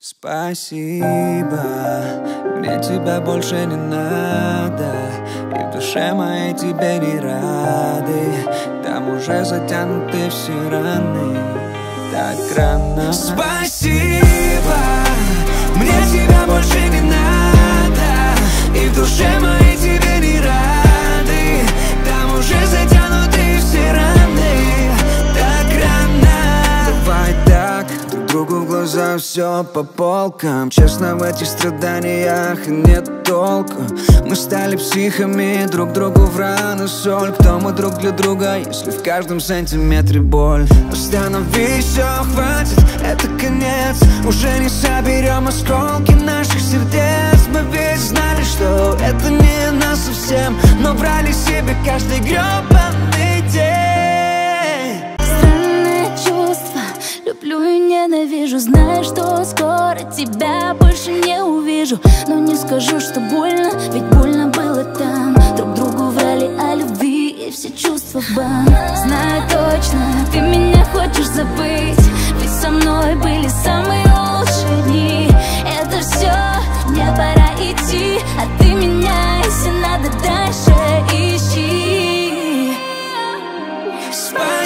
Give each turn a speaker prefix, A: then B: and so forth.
A: Спасибо, мне тебя больше не надо И в душе моей тебе не рады. Там уже затянуты все раны. Так рано. Спасибо, глаза все по полкам. Честно, в этих страданиях нет толку. Мы стали психами, друг другу в рану соль. Кто мы друг для друга, если в каждом сантиметре боль? Остановись, все, хватит, это конец. Уже не соберем осколки наших сердец. Мы ведь знали, что это не нас совсем. Но брали себе каждый гребаный
B: вижу Знаю, что скоро тебя больше не увижу. Но не скажу, что больно, ведь больно было там. Друг другу врали о любви и все чувства в бан. Знаю точно, ты меня хочешь забыть. Ведь со мной были самые лучшие дни. Это все, мне пора идти. А ты меня, если надо, дальше ищи.
A: Smile.